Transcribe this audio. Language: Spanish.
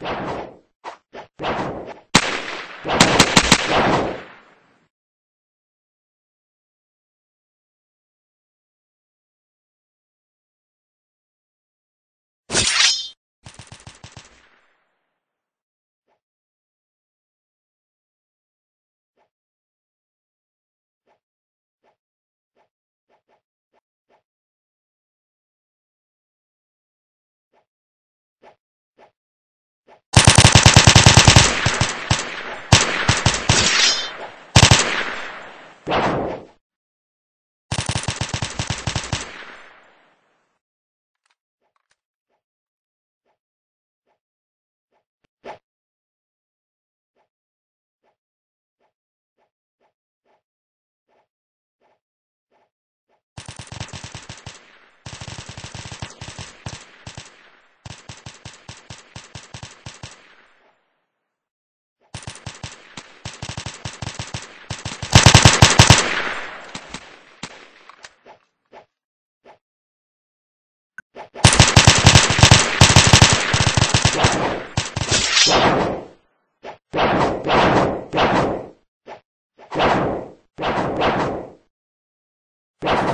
you Thank you.